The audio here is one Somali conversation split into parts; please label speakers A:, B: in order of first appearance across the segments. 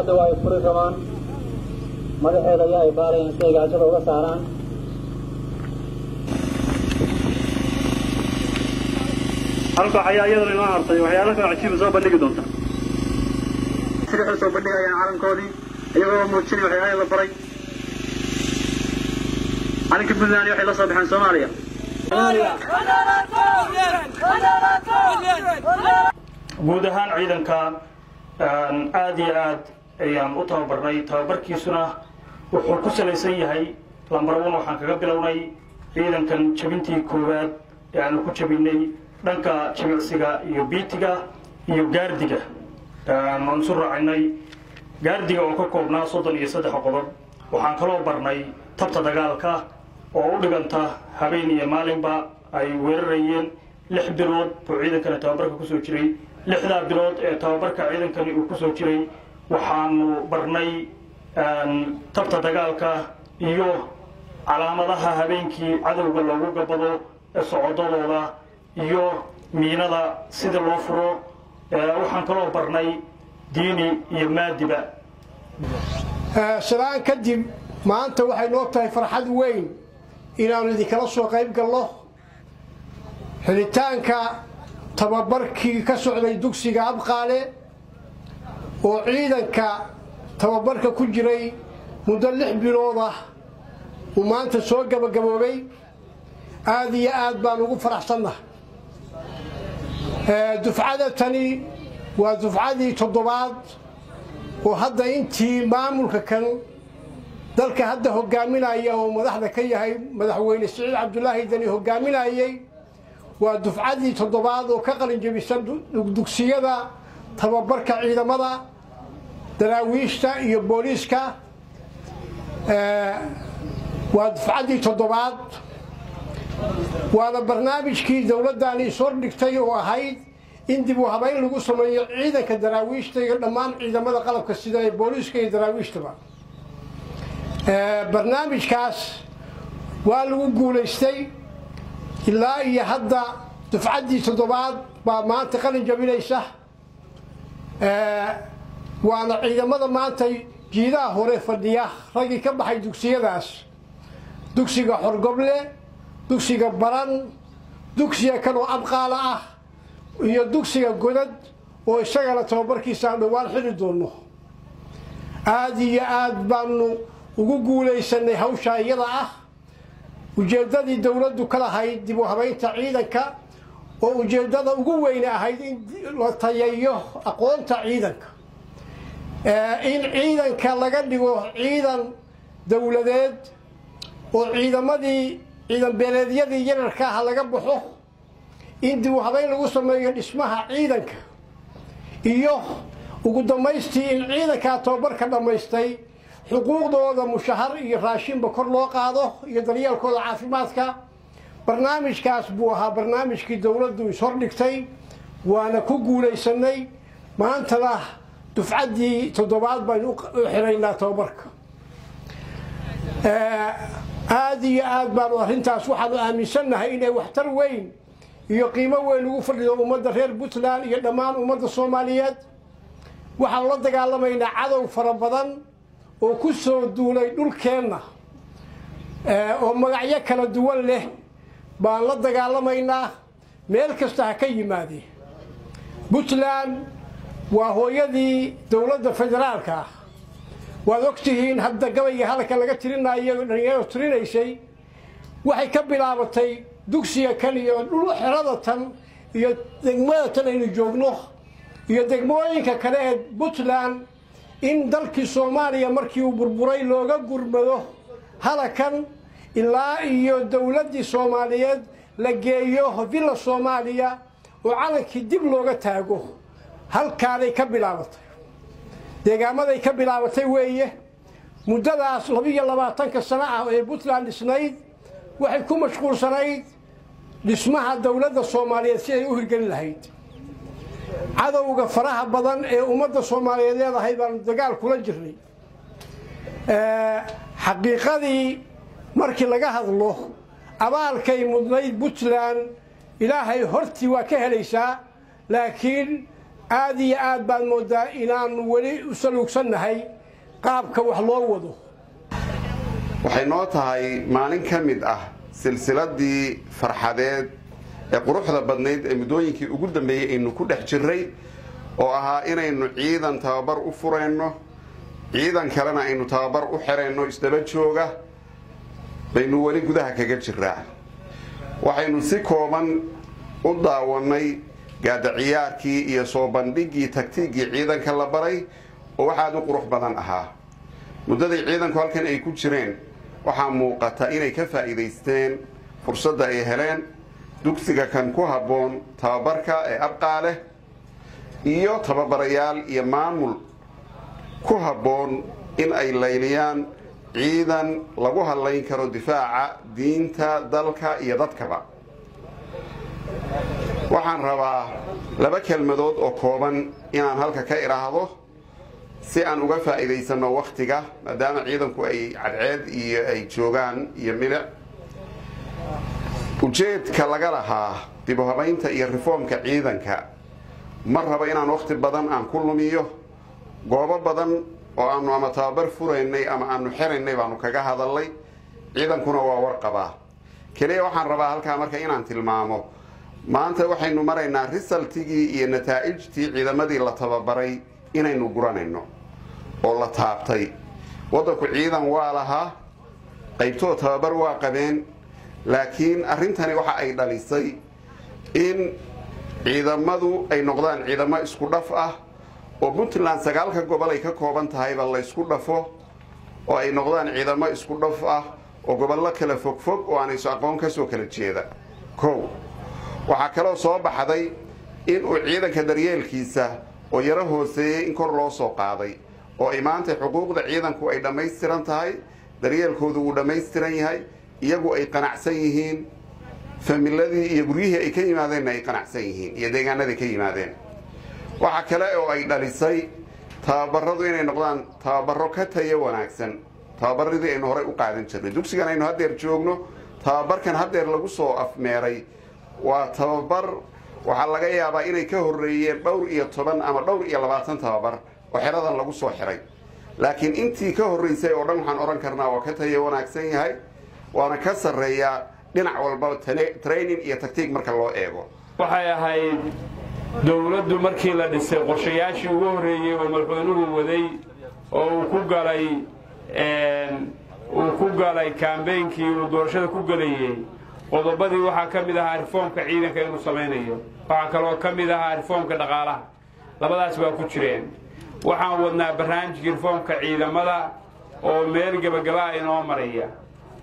A: hadda waa ay furi rabaan. Madaxeeda ayaa ay baarayaan si ay gaajada uga saaraan.
B: Halka ayaa iyadana inoo hartay waxyaalo kale cajiiba soo bandhigi doonta.
A: Sida waxay soo bandhigayaan calankoodii iyagoo muujinay waxyaalaha la baray. Calanka puntland waxay la soo baxeen soomaaliya.
B: Guud ahaan ciidanka aad iyo aad ayaan u tababarnay. Tababarkiisuna wuxuu ku salaysan yahay. Lambar one waxaan kaga bilownay ciidankan jabintii koowaad ee aanu ku jabinay dhanka jimicsiga iyo biitiga iyo gaardiga. Aan isu raacinay. Gaardiga oo ka koobnaa soddon iyo saddex qodob. Waxaan kaloo barnay tabta dagaalka oo u dhiganta habeen iyo maalinba ay weerarayeen lix bilood buu ciidankani tababarka ku soo jiray. Lixdaa bilood ee tababarka ciidankani uu ku soo jiray waxaanu barnay tabta dagaalka iyo calaamadaha habeenkii cadowga loogu gabado socodadooda iyo miinada sida loo furo waxaan kaloo barnay diini iyo maadiba.
C: Shalaan kadib maanta waxay noo tahay farxad weyn inaannu idinkala soo qayb galno xidhitaanka tababarkii ka socday dugsiga abqaale oo ciidanka tababarka ku jiray muddo lix bilood ah uu maanta soo gabagaboobay aada iyo aad baan ugu faraxsannaha dufcada tani waa dufcadii toddobaad oo hadda intii maamulka kan dalka hadda hogaaminaya oo madaxda ka yahay madaxweyne siciid cabdulaahi dani hogaaminayey waa dufcadii toddobaad oo ka qalinjabisan dugsiyada tababarka ciidamada daraawiishta iyo booliiska waa dufcaddii toddobaad. Waana barnaamijkii dowladdaani ishordhigtay oo ahayd in dib u habayn lagu sameeyo ciidanka daraawiishta iyo dhammaan ciidamada qalabka sida ee booliiska iyo daraawiishtaba. Barnaamijkaas waa lagu guulaystay ilaa iyo hadda dufcaddii toddobaad baa maanta qalin jabinaysa waana ciidamada maanta jiidaha hore fadhiya. Raggii ka baxay dugsiyadaas. Dugsiga xorgoble dugsiga baran dugsiga kanoo abqaala ah iyo dugsiga godad oo isagana tababarkiisa aan dhowaan xili doonno. Aada iyo aad baanu ugu guulaysanay hawshaa iyada ah. Ujeeddadii dowladdu ka lahayd dib u habaynta ciidanka oo ujeeddada ugu weyne ahayd in la tayayo aqoonta ciidanka. In ciidanka laga dhigo ciidan dowladeed oo ciidamadii ciidan beeleedyadii yararka ah laga baxo in dib u habayn lagu sameeyo dhismaha ciidanka. Iyo ugu dambaystii in ciidankaa tababarka dhammaystay xuquuqdooda mushahar iyo raashinba kor loo qaado iyo daryeelkooda caafimaadka barnaamijkaas buu ahaa barnaamijkii dowladdu ishordhigtay waana ku guulaysanay. Maantana dufcaddii toddobaad baynu u xiraynaa tababarka. Aada iyo aad baanu arrintaas waxaanu aaminsannahay inay waxtar weyn iyo qiimo weyn ugu fadhido ummadda reer puntland iyo dhammaan ummadda soomaaliyeed. Waxaanu la dagaalamaynaa cadow fara badan oo ku soo duulay dhulkeenna oo magacyo kala duwan leh baan la dagaalamaynaa. Meel kasta ha ka yimaadee puntland waa hooyadii dowladda federaalka ah. Waad og tihiin hadda gabayga halka laga tirinayo dhalinyaro tirinaysay waxay ka bilaabatay dugsiga kan iyo dhul tan iyo degmada tan aynu joogno iyo degmooyinka kale ee puntland in dalkii soomaaliya markii uu burburay looga gurmado halakan ilaa iyo dowladdii soomaaliyeed la geeyo villa soomaaliya oo calankii dib looga taago. Halkaaday ka bilaabatay. Deegaamaday ka bilaabatay weeye muddadaas labiiyo labaatanka sano ah ee puntland dhisnayd waxay ku mashquulsanayd dhismaha dowladda soomaaliyeed si ay u hirgelin lahayd. Cadowga faraha badan ee ummadda soomaaliyeed leedahay baanu dagaal kula jirnay. Xaqiiqadii markii laga hadlo abaalkay mudnayd puntland ilaahay hortii waa ka helaysaa laakiin aad iyo aad baad moodaa inaanu weli u saluugsannahay qaabka wax loo wado.
D: Waxay noo tahay maalin ka mid ah silsiladii farxadeed ee quruxda badnayd ee muddooyinkii ugu dambeeyey aynu ku dhex jirray oo ahaa inaynu ciidan tababar u furayno ciidan kalena aynu tababar u xirayno isdaba jooga baynu weli gudaha kaga jiraa waxaynu si kooban u daawannay gaadaciyaarkii iyo soo bandhiggii tagtiiggii ciidanka la baray oo waxaad u qurux badan ahaa. Muddadii ciidanku halkan ay ku jireen waxaa muuqata inay ka faa'iidaysteen fursadda ay heleen dugsiga kan ku habboon tababarka ee abqaa leh iyo tababarayaal iyo maamul ku habboon in ay layliyaan ciidan lagu hadlayn karo difaaca diinta dalka iyo dadkaba. Waxaan rabaa laba kelmadood oo kooban inaan halka ka idhaahdo si aan uga faa'iidaysanno wakhtiga maadaama ciidanku ay cadceed iyo ay joogaan iyo milic ujeedka laga lahaa dibuhabaynta iyo reformka ciidanka. Ma rabo inaan wakhti badan aan ku lumiyo goobo badan oo aanu ama tababar furaynay ama aanu xiraynay baanu kaga hadalnay. Ciidankuna waa warqabaa keliya waxaan rabaa halkaa marka inaan tilmaamo maanta waxaynu maraynaa risaltigii iyo nataa'ijtii ciidamadii la tababaray inaynu guranayno oo la taabtay. Waddanku ciidan waa lahaa qaybtoo tababar waa qabeen laakiin arrintani waxa ay dhalisay in ciidamadu ay noqdaan ciidamo isku dhaf ah oo puntland sagaalka gobol ay ka kooban tahayba la ysku dhafo oo ay noqdaan ciidamo isku dhaf ah oo gobollo kala fogfog oo aan aqoon ka soo kala jeeda. Kow waxaa kaloo soo baxday in uu ciidanka daryeelkiisa oo yaro hooseeyey in kor loo soo qaaday oo ay maanta xuquuqda ciidanku ay dhammaystiran tahay daryeelkoodu uu dhammaystiran yahay iyagu ay qanacsan yihiin familadii iyo guryihii ay ka yimaadeenna ay qanacsan yihiin iyo deegaanadii ka yimaadeen waxaa kale oo ay dhalisay tababaradu inay noqdaan tababaro ka tayo wanaagsan. Tababaradii aynu horey u qaadan jirnay. Dugsigan aynu haddeer joogno tababarkan haddeer lagu soo afmeeray. Waa tababar waxaa laga yaabaa inay ka horreeyeen dhowr iyo toban ama dhowr iyo labaatan tababar oo xeradan lagu soo xiray. Laakiin intii ka horraysay oo dhan waxaan odhan karnaa waa ka tayo wanaagsan yahay waana ka sarreeyaa dhinac walba training iyo tagtiig marka loo eego.
E: Waxay ahayd dowladdu markii la dhisay qorshayaashii ugu horreeyey oo madaxweynuhu waday oo uu ku galay uu ku galay kaambeynkii uu doorashada ku gelayey qodobadii waxaa ka mid ahaa rifoomka ciidanka inuu samaynayo. Waxaa kaloo ka mid ahaa rifoomka dhaqaalaha. Labadaas waa ku jireen. Waxaan wadnaa barnaamijkii rifoomka ciidamada oo meel gebagabaa inoo maraya.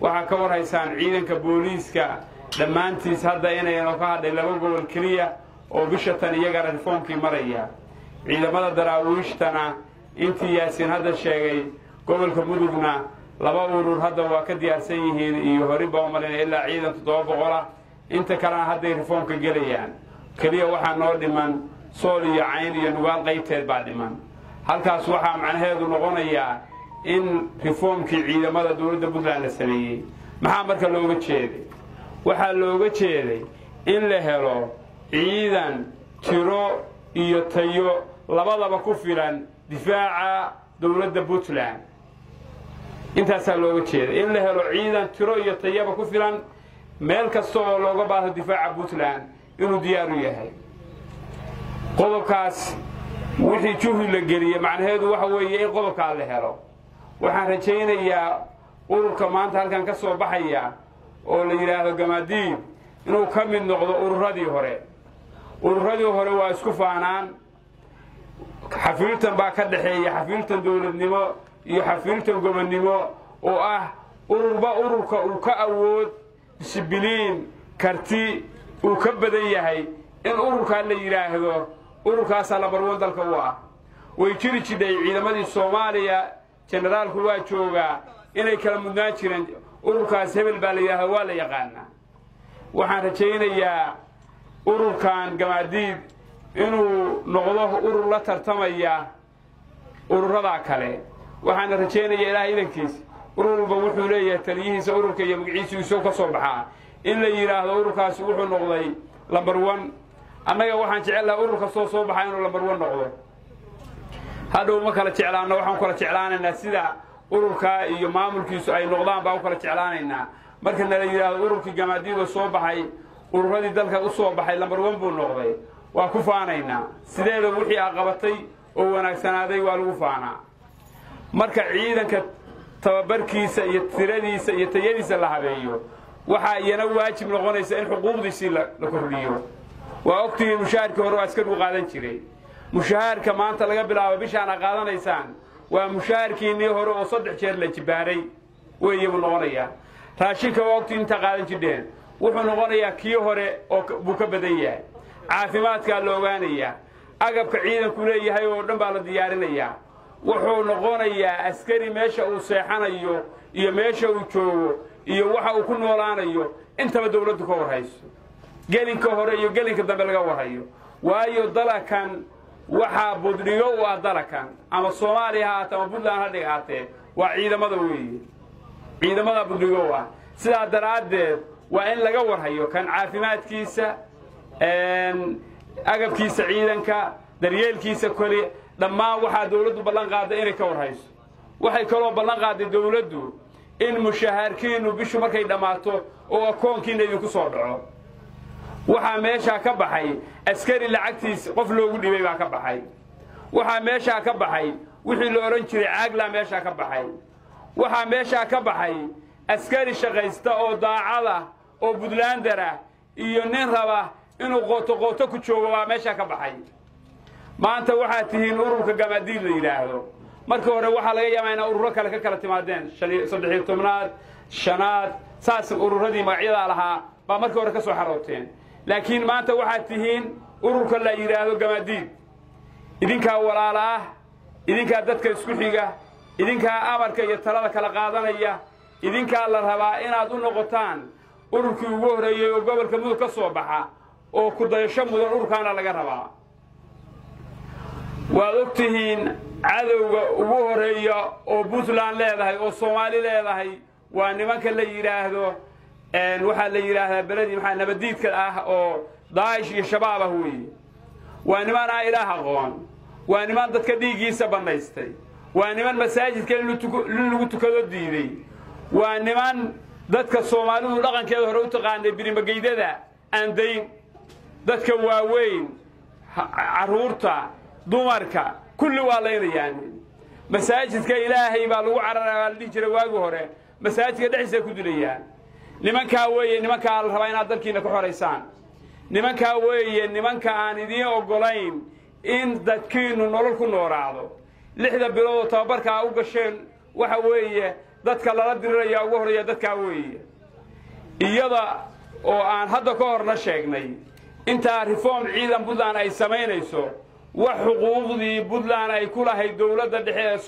E: Waxaa ka war haysaan ciidanka booliiska. Dhammaantiis hadda inaynu ka hadhay laba gobol keliya oo bisha tan iyagana rifoomkii maraya. Ciidamada daraawiishtana intii yaasiin hadda sheegay gobolka mudugna laba urur hadda waa ka diyaarsan yihiin iyo hori baa umalina ilaa ciidan toddoba boqolah inta kalena hadday rifoomka gelayaan. Keliya waxaa noo dhiman sool iyo cayn iyo nugaal qaybteed baa dhiman. Halkaas waxaa macnaheedu noqonayaa in rifoomkii ciidamada dowladda puntland la sameeyey. Maxaa marka looga jeeday? Waxaa looga jeeday in la helo ciidan tiro iyo tayo labadaba ku filan difaaca dowladda puntland. Intaasaa looga jeeda in la helo ciidan tiro iyo tayaba ku filan meel kasta oo looga baahdo difaaca puntland inuu diyaar u yahay. Qodobkaas wixii juhdi la geliye macnaheedu waxa weeye in qodobkaa la helo. Waxaan rajaynayaa ururka maanta halkan ka soo baxaya oo la yidhaahdo gamaadiib inuu ka mid noqdo ururadii hore ururadii hore waa isku faanaan. Xafiiltan baa ka dhexeeya xafiiltan dowladnimo iyo xafiiltan gobonnimo oo ah ururba ururka uu ka awood disibiliin karti uu ka badan yahay in ururkaa la yidhaahdo ururkaasaa labarwan dalka u ah. Way jiri jidhay ciidamadii soomaaliya jenaraalku waa joogaa inay kala mudnaan jireen ururkaas hebel baa la yidhahda waa la yaqaanaa. Waxaan rajaynayaa ururkan gamaadiid inuu noqdo urur la tartamaya ururadaa kale. Waxaana rajaynayaa ilaah idankiis. Urur walba wuxuu leeyahay taliyihiisa ururka iyo magaciisiisu ka soo baxaa in la yidhaahdo ururkaasi wuxuu noqday lambar one. Annaga waxaan jecel lahaa urur kastoo soo baxaa inuu lambar one noqdo. Hadhow ma kala jeclaano waxaan kala jeclaanaynaa sida ururkaa iyo maamulkiisu ay noqdaan baa u kala jeclaanaynaa. Marka nala yidhaahdo ururkii gamaadiida soo baxay ururadii dalka u soo baxay lambar one buu noqday. Waa ku faanaynaa sideeda wixii a qabatay oo wanaagsanaaday waa lagu faanaa. Marka ciidanka tababarkiisa iyo tiradiisa iyo tayadiisa la habeeyo waxaa iyana waajib noqonaysa in xuquuqdiisii la kordhiyo. Waa ogtihiin mushaharkii hore waa askarigu qaadan jiray. Mushahaarka maanta laga bilaabo bishaana qaadanaysaan waa mushaharkiinnii hore oo saddex jeer la jibaaray. Weeye buu noqonayaa. Raashinka waa ogtihiin intaa qaadan jidheen wuxuu noqonayaa kii hore oo buu ka badan yahay. Caafimaadkaa la ogaanayaa agabka ciidanku leeyahay oo dhan baa la diyaarinayaa wuxuu noqonayaa askari meesha uu seexanayo iyo meesha uu joogo iyo waxa uu ku noolaanayo. Intaba dawladdu ka warhayso. Gelinka hore iyo gelinka dambe laga warhayo. Waayo dalakan waxaa buddhigo u ah dalakan. Ama soomaaliya ha ahaatee ama puntland ha dhigaatee waa ciidamada weeye. Ciidamada buddhigo u ah sidaa daraaddeed waa in laga warhayo kan caafimaadkiisa agabkiisa ciidanka daryeelkiisa kole dhammaan waxaa dawladdu ballan qaadday inay ka warhayso. Waxay kaloo ballan qaadday dawladdu in mushahaarkiinnu bishu markay dhammaato oo akoonkiinna idinku soo dhaco. Waxaa meeshaa ka baxay askari lacagtiis qof loogu dhibay baa ka baxay. Waxaa meeshaa ka baxay wixii la odhan jiray caaglaa meeshaa ka baxay. Waxaa meeshaa ka baxay askari shaqaysta oo daacada oo buntlandara iyo nin raba inuu qooto qooto ku joogo baa meeshaa ka baxay. Maanta waxaad tihiin ururka gamaadiid la yidhaahdo markii hore waxaa laga yaabaa inaa ururo kale ka kala timaadeen. Saddexiyo tobnaad shanaad saas ururadii magacyadaa lahaa baa markii hore ka soo xarooteen laakiin maanta waxaad tihiin ururka la yidhaahdo gamaadiid idinkaa walaala ah idinkaa dadka isku xiga idinkaa amarka iyo talada kala qaadanaya idinkaa la rabaa inaad u noqotaan ururkii ugu horreeyey oo gobolka mudug ka soo baxa oo ku dayasho mudan ururkaana laga rabaa. Waad og tihiin cadowga ugu horreeya oo puntland leedahay oo soomaali leedahay waa nimanka la yidhaahdo waxaa la yidhaahdaa beledii maxaa nabadiidka ah oo daa'ish iyo shabaab ah weeye waa niman aan ilaah aqoon waa niman dadka dhiiggiisa bannaystay waa niman masaajidka in lagu tukado diiday waa niman dadka soomaalidu dhaqankeeda hore u taqaanay birimageydada aan dayn dadka waaweyn carruurta dumarka kulli waa laynayaan masaajidka ilaahay baa lagu carara baa la dhihi jiray waagi hore. Masaajidka dhexdiisa ku dilayaan nimankaa weeye nimankaa la rabaa inaad dalkiina ka xoraysaan nimankaa weeye nimanka aan idiin oggolayn in dadkiinnu nolol ku nooraacdo lixda biloodoo tababarkaa u gasheen waxa weeye dadka lala diriraya ugu horreeya dadkaa weeye. Iyada oo aan hadda ka horna sheegnay intaa reform ciidan puntland ay samaynayso wax xuquuqdii puntland ay ku lahayd dowladda dhexe ee